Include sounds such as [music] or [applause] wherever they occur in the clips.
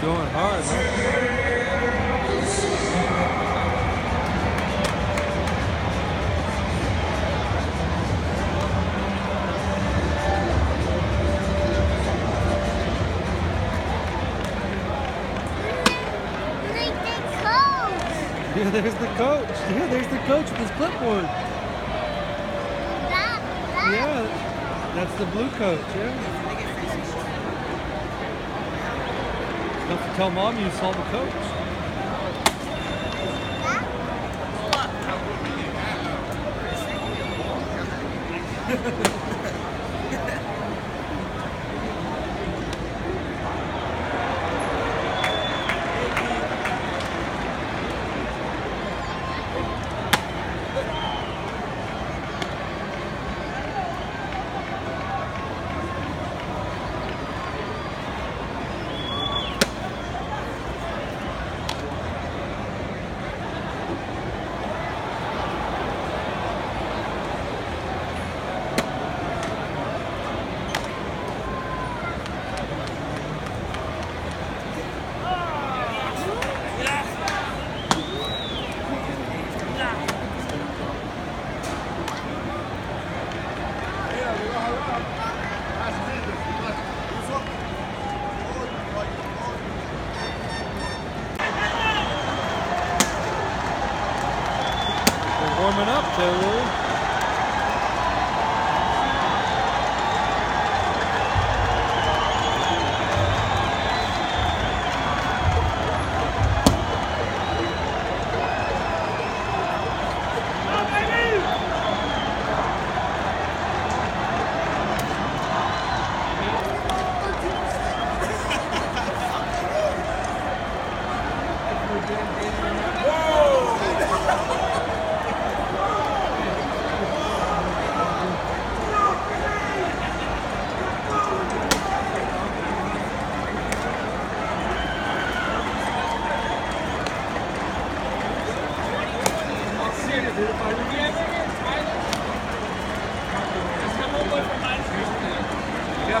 hard, the coach. Yeah, there's the coach. Yeah, there's the coach with his clipboard. That, that. Yeah, that's the blue coach, yeah. Don't have to tell mom you saw the coach. They're [laughs] warming up there, Lily. Я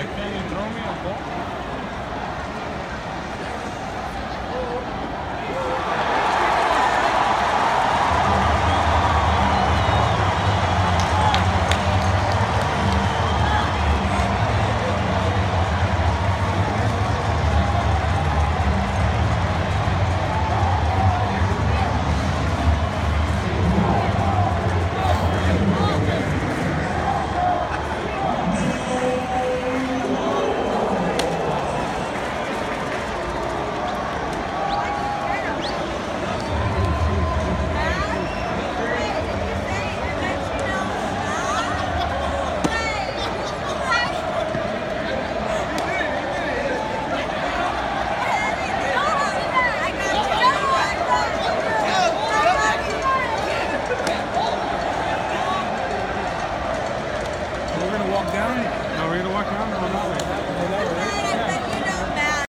can you throw me a ball?